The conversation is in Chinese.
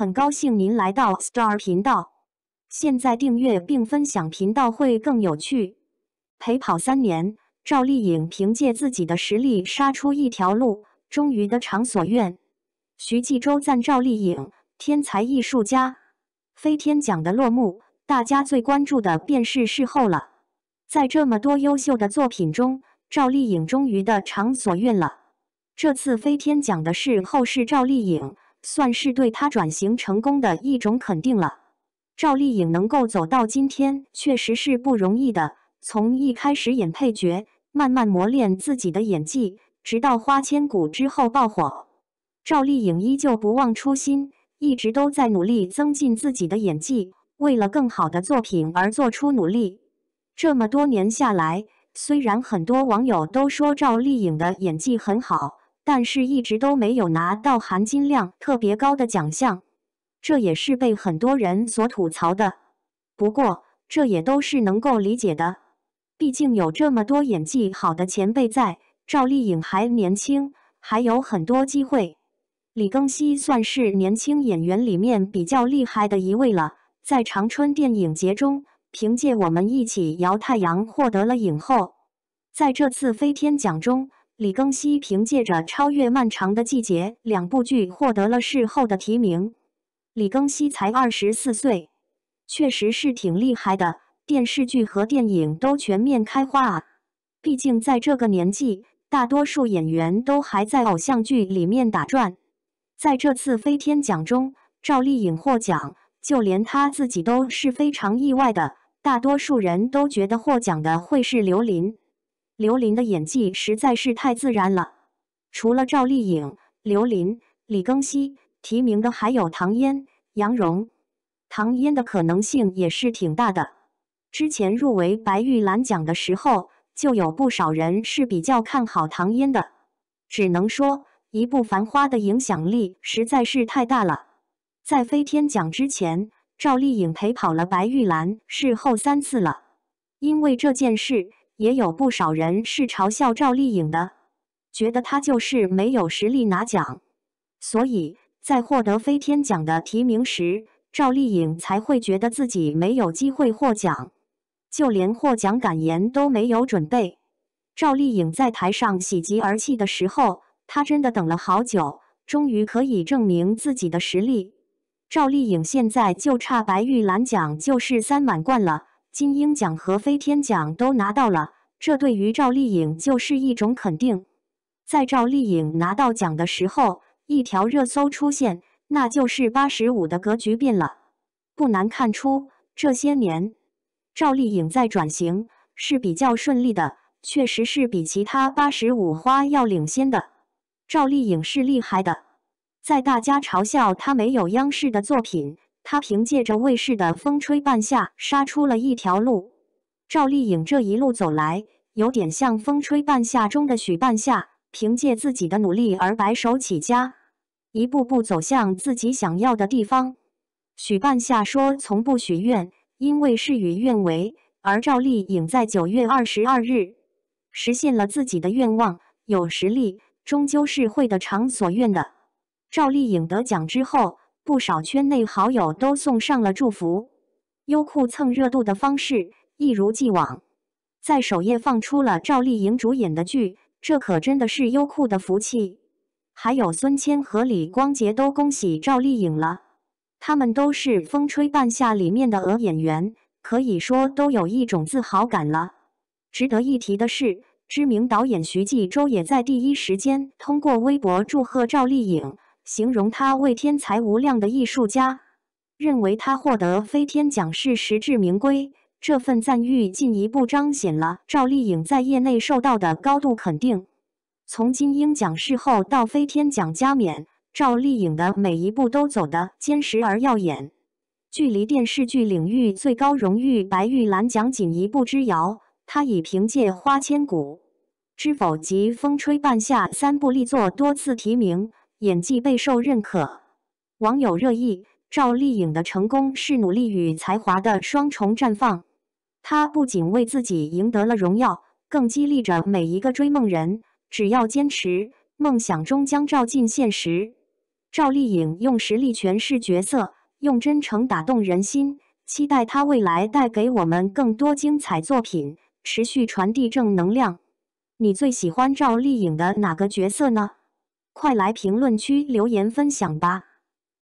很高兴您来到 Star 频道，现在订阅并分享频道会更有趣。陪跑三年，赵丽颖凭借自己的实力杀出一条路，终于得偿所愿。徐纪周赞赵丽颖天才艺术家。飞天奖的落幕，大家最关注的便是事后了。在这么多优秀的作品中，赵丽颖终于得偿所愿了。这次飞天奖的事后是赵丽颖。算是对她转型成功的一种肯定了。赵丽颖能够走到今天，确实是不容易的。从一开始演配角，慢慢磨练自己的演技，直到《花千骨》之后爆火，赵丽颖依旧不忘初心，一直都在努力增进自己的演技，为了更好的作品而做出努力。这么多年下来，虽然很多网友都说赵丽颖的演技很好。但是一直都没有拿到含金量特别高的奖项，这也是被很多人所吐槽的。不过这也都是能够理解的，毕竟有这么多演技好的前辈在，赵丽颖还年轻，还有很多机会。李庚希算是年轻演员里面比较厉害的一位了，在长春电影节中，凭借我们一起摇太阳获得了影后。在这次飞天奖中。李庚希凭借着《超越漫长的季节》两部剧获得了事后的提名。李庚希才二十四岁，确实是挺厉害的，电视剧和电影都全面开花啊！毕竟在这个年纪，大多数演员都还在偶像剧里面打转。在这次飞天奖中，赵丽颖获奖，就连她自己都是非常意外的。大多数人都觉得获奖的会是刘琳。刘琳的演技实在是太自然了。除了赵丽颖、刘琳、李庚希，提名的还有唐嫣、杨蓉。唐嫣的可能性也是挺大的。之前入围白玉兰奖的时候，就有不少人是比较看好唐嫣的。只能说，一部《繁花》的影响力实在是太大了。在飞天奖之前，赵丽颖陪跑了白玉兰事后三次了。因为这件事。也有不少人是嘲笑赵丽颖的，觉得她就是没有实力拿奖，所以在获得飞天奖的提名时，赵丽颖才会觉得自己没有机会获奖，就连获奖感言都没有准备。赵丽颖在台上喜极而泣的时候，她真的等了好久，终于可以证明自己的实力。赵丽颖现在就差白玉兰奖就是三满贯了。金鹰奖和飞天奖都拿到了，这对于赵丽颖就是一种肯定。在赵丽颖拿到奖的时候，一条热搜出现，那就是八十五的格局变了。不难看出，这些年赵丽颖在转型是比较顺利的，确实是比其他八十五花要领先的。赵丽颖是厉害的，在大家嘲笑她没有央视的作品。他凭借着卫视的《风吹半夏》杀出了一条路。赵丽颖这一路走来，有点像《风吹半夏》中的许半夏，凭借自己的努力而白手起家，一步步走向自己想要的地方。许半夏说：“从不许愿，因为事与愿违。”而赵丽颖在九月二十二日实现了自己的愿望。有实力，终究是会得偿所愿的。赵丽颖得奖之后。不少圈内好友都送上了祝福。优酷蹭热度的方式一如既往，在首页放出了赵丽颖主演的剧，这可真的是优酷的福气。还有孙谦和李光洁都恭喜赵丽颖了，他们都是《风吹半夏》里面的鹅演员，可以说都有一种自豪感了。值得一提的是，知名导演徐纪周也在第一时间通过微博祝贺赵丽颖。形容他为天才无量的艺术家，认为他获得飞天奖是实至名归。这份赞誉进一步彰显了赵丽颖在业内受到的高度肯定。从金鹰奖事后到飞天奖加冕，赵丽颖的每一步都走得坚实而耀眼。距离电视剧领域最高荣誉白玉兰奖仅一步之遥，她已凭借《花千骨》《知否》及《风吹半夏》三部力作多次提名。演技备受认可。网友热议赵丽颖的成功是努力与才华的双重绽放。她不仅为自己赢得了荣耀更激励着每一个追梦人只要坚持梦想终将照进现实。赵丽颖用实力诠释角色用真诚打动人心期待她未来带给我们更多精彩作品持续传递正能量。你最喜欢赵丽颖的哪个角色呢？快来评论区留言分享吧。